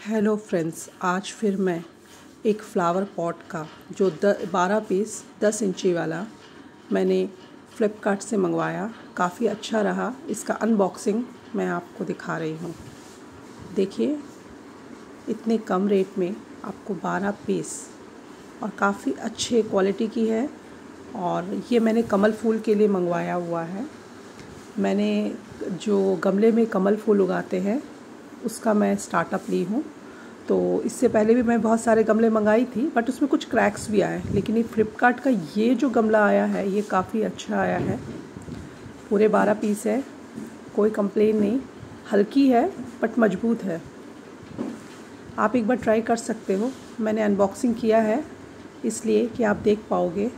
Hello friends आज फिर मैं एक फ्लावर पॉट का जो द, बारह पीस दस इंची वाला मैंने फ़्लिपकार्ट से मंगवाया। काफ़ी अच्छा रहा। इसका अनबॉक्सिंग मैं आपको दिखा रही हूँ। देखिए, इतने कम रेट में आपको बारह पीस और काफ़ी अच्छे क्वालिटी की है और ये मैंने कमल फूल के लिए मंगवाया हुआ है। मैंने जो गमले में कमल फूल उगाते हैं उसका मैं स्टार्टअप ली हूँ। तो इससे पहले भी मैं बहुत सारे गमले मंगाई थी बट उसमें कुछ क्रैक्स भी आए लेकिन ये फ्लिपकार्ट का ये जो गमला आया है, ये काफ़ी अच्छा आया है। पूरे बारह पीस है, कोई कंप्लेन नहीं। हल्की है बट मज़बूत है। आप एक बार ट्राई कर सकते हो। मैंने अनबॉक्सिंग किया है, इसलिए कि आप देख पाओगे।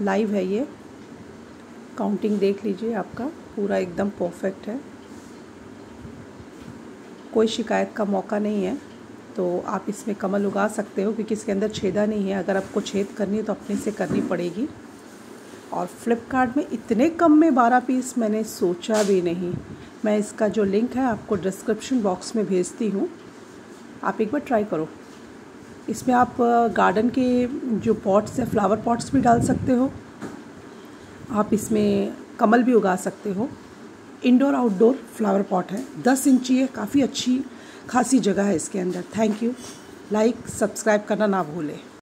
लाइव है ये। काउंटिंग देख लीजिए, आपका पूरा एकदम परफेक्ट है। कोई शिकायत का मौका नहीं है तो आप इसमें कमल उगा सकते हो क्योंकि इसके अंदर छेदा नहीं है। अगर आपको छेद करनी है तो अपने से करनी पड़ेगी। और फ्लिपकार्ट में इतने कम में बारह पीस मैंने सोचा भी नहीं। मैं इसका जो लिंक है आपको डिस्क्रिप्शन बॉक्स में भेजती हूँ। आप एक बार ट्राई करो। इसमें आप गार्डन के जो पॉट्स हैं फ्लावर पॉट्स भी डाल सकते हो। आप इसमें कमल भी उगा सकते हो। इंडोर आउटडोर फ्लावर पॉट है। दस इंची है, काफ़ी अच्छी खासी जगह है इसके अंदर। थैंक यू लाइक सब्सक्राइब करना ना भूलें।